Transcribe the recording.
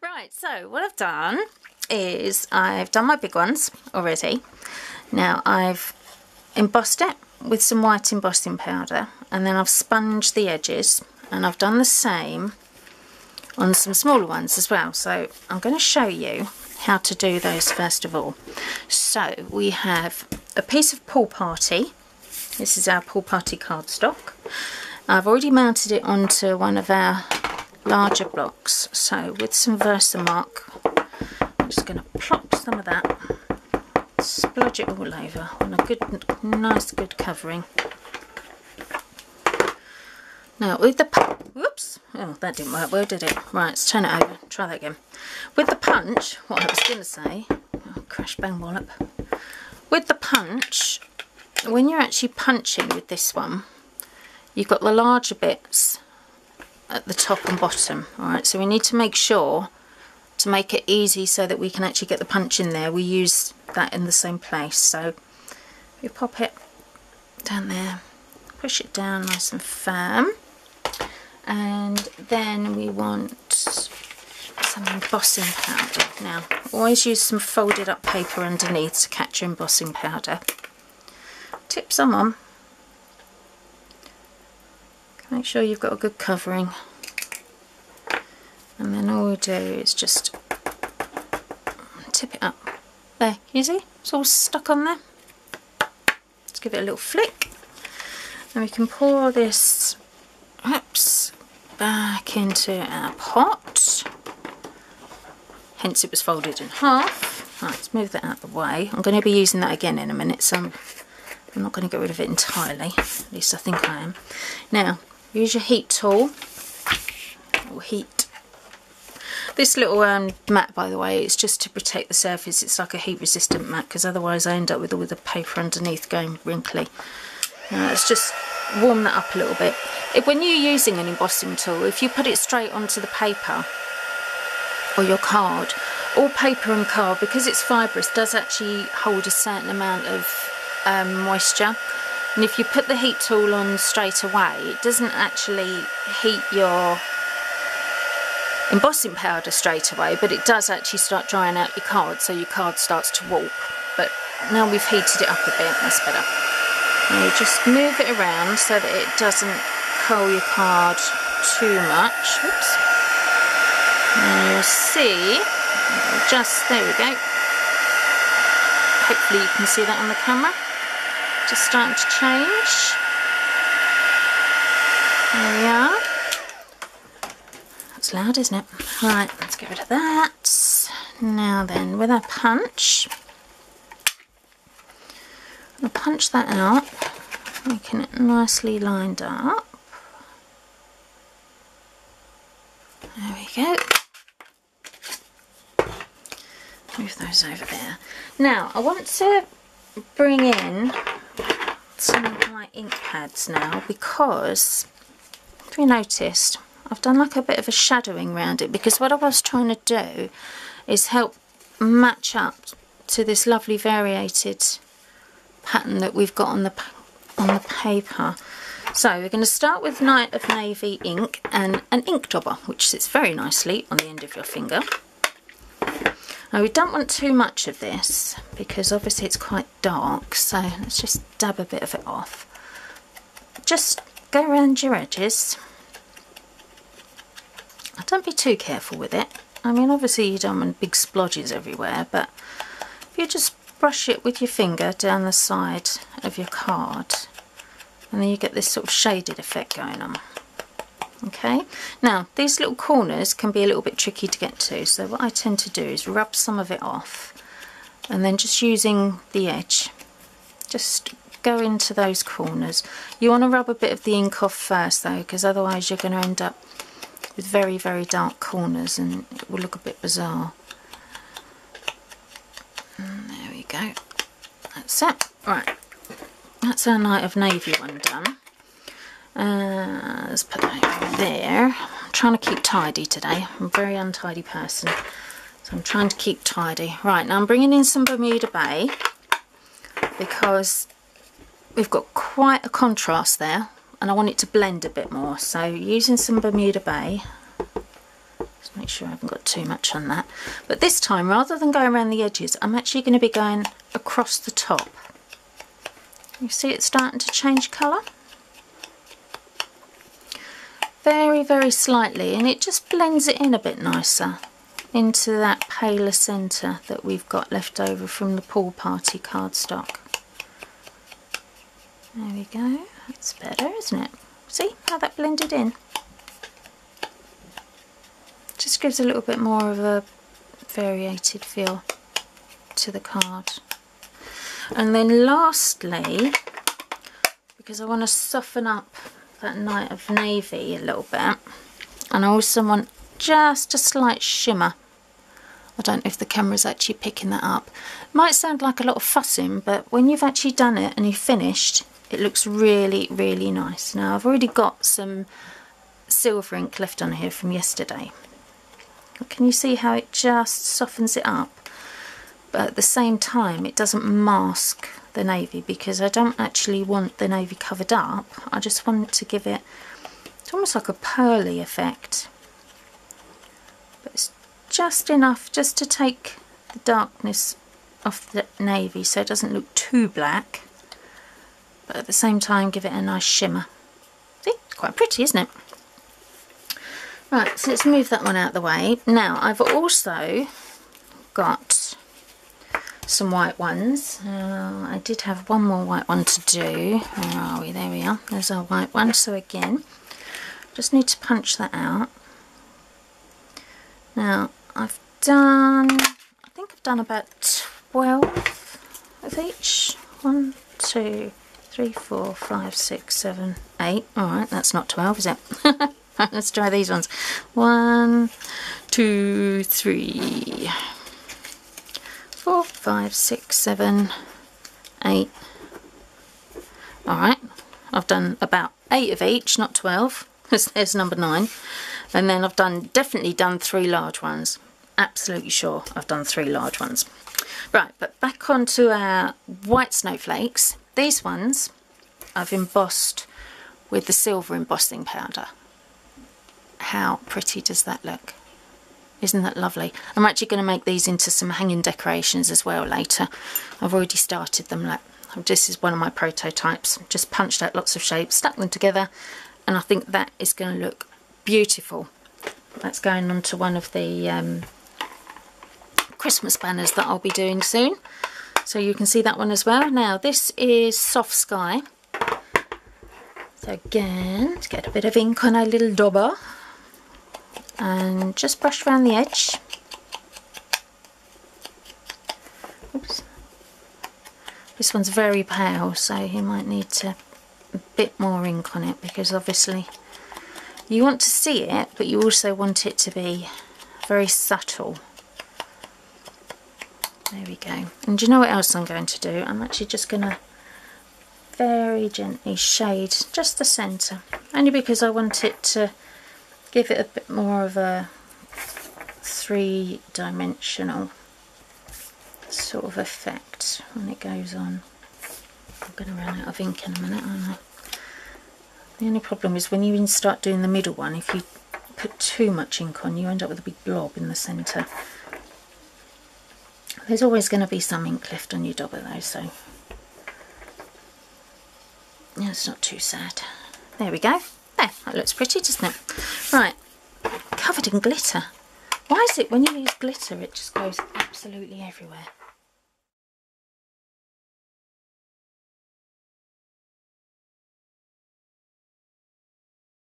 Right, so what I've done is I've done my big ones already. Now I've embossed it with some white embossing powder and then I've sponged the edges and I've done the same on some smaller ones as well. So I'm going to show you how to do those first of all. So we have a piece of pool party. This is our pool party cardstock. I've already mounted it onto one of our larger blocks. So with some Versamark, I'm just going to plop some of that, splodge it all over on a good, nice, good covering. Now with the, whoops, oh that didn't work well did it? Right, let's turn it over, try that again. With the punch, what I was going to say, oh, crash bang wallop. With the punch, when you're actually punching with this one, you've got the larger bits at the top and bottom. Alright, so we need to make sure to make it easy so that we can actually get the punch in there. We use that in the same place. So you pop it down there, push it down nice and firm. And then we want some embossing powder. Now, always use some folded up paper underneath to catch your embossing powder. Tip some on. Make sure you've got a good covering. And then all we do is just tip it up. There, you see? It's all stuck on there. Let's give it a little flick. And we can pour this, oops, back into our pot hence it was folded in half. Right, let's move that out of the way. I'm going to be using that again in a minute, so I'm, I'm not going to get rid of it entirely. At least I think I am. Now, use your heat tool, or heat. This little um, mat, by the way, it's just to protect the surface. It's like a heat-resistant mat, because otherwise I end up with all the paper underneath going wrinkly. Now, let's just warm that up a little bit. If, when you're using an embossing tool, if you put it straight onto the paper, or your card. All paper and card, because it's fibrous, does actually hold a certain amount of um, moisture. And if you put the heat tool on straight away, it doesn't actually heat your embossing powder straight away, but it does actually start drying out your card, so your card starts to warp. But now we've heated it up a bit, that's better. Now you just move it around so that it doesn't curl your card too much. Oops. And you'll see, just, there we go. Hopefully you can see that on the camera. Just starting to change. There we are. That's loud, isn't it? Right, let's get rid of that. Now then, with our punch, I'll punch that out, making it nicely lined up. There we go. Move those over there. Now, I want to bring in some of my ink pads now because, if you noticed, I've done like a bit of a shadowing around it because what I was trying to do is help match up to this lovely variated pattern that we've got on the on the paper. So we're going to start with Night of Navy ink and an ink dauber which sits very nicely on the end of your finger. Now we don't want too much of this because obviously it's quite dark so let's just dab a bit of it off. Just go around your edges. Don't be too careful with it. I mean obviously you don't want big splodges everywhere but if you just brush it with your finger down the side of your card and then you get this sort of shaded effect going on okay. Now these little corners can be a little bit tricky to get to so what I tend to do is rub some of it off and then just using the edge just go into those corners. You want to rub a bit of the ink off first though because otherwise you're going to end up with very very dark corners and it will look a bit bizarre. And there we go. That's it. Right. That's our night of navy one done uh, let's put that over there. I'm trying to keep tidy today. I'm a very untidy person. So I'm trying to keep tidy. Right, now I'm bringing in some Bermuda Bay because we've got quite a contrast there and I want it to blend a bit more. So using some Bermuda Bay, Just make sure I haven't got too much on that. But this time, rather than going around the edges, I'm actually going to be going across the top. You see it starting to change colour? Very, very slightly, and it just blends it in a bit nicer into that paler centre that we've got left over from the pool party cardstock. There we go, that's better isn't it? See how that blended in? Just gives a little bit more of a variated feel to the card. And then lastly, because I want to soften up that night of navy a little bit, and I also want just a slight shimmer I don't know if the camera's actually picking that up. Might sound like a lot of fussing, but when you've actually done it and you've finished, it looks really, really nice. Now, I've already got some silver ink left on here from yesterday. Can you see how it just softens it up? But at the same time, it doesn't mask the navy because I don't actually want the navy covered up. I just want to give it, it's almost like a pearly effect. But it's just enough just to take the darkness off the navy so it doesn't look too black but at the same time give it a nice shimmer see it's quite pretty isn't it right so let's move that one out of the way now I've also got some white ones uh, I did have one more white one to do where are we there we are there's our white one so again just need to punch that out now I've done, I think I've done about 12 of each. One, two, three, four, five, six, seven, eight. Alright, that's not 12, is it? Let's try these ones. One, two, three, four, five, six, seven, eight. Alright, I've done about eight of each, not 12, because there's number nine. And then I've done definitely done three large ones. Absolutely sure I've done three large ones. Right, but back onto our white snowflakes. These ones I've embossed with the silver embossing powder. How pretty does that look? Isn't that lovely? I'm actually going to make these into some hanging decorations as well later. I've already started them. Like, this is one of my prototypes. Just punched out lots of shapes, stuck them together, and I think that is going to look beautiful. That's going on to one of the um, Christmas banners that I'll be doing soon. So you can see that one as well. Now this is Soft Sky. So again, get a bit of ink on our little dauber and just brush around the edge. Oops. This one's very pale so you might need to a bit more ink on it because obviously you want to see it, but you also want it to be very subtle. There we go. And do you know what else I'm going to do? I'm actually just going to very gently shade just the centre. Only because I want it to give it a bit more of a three-dimensional sort of effect when it goes on. I'm going to run out of ink in a minute, aren't I? The only problem is when you start doing the middle one, if you put too much ink on, you end up with a big blob in the centre. There's always going to be some ink left on your dauber though, so yeah, it's not too sad. There we go. There, that looks pretty, doesn't it? Right, covered in glitter. Why is it when you use glitter it just goes absolutely everywhere?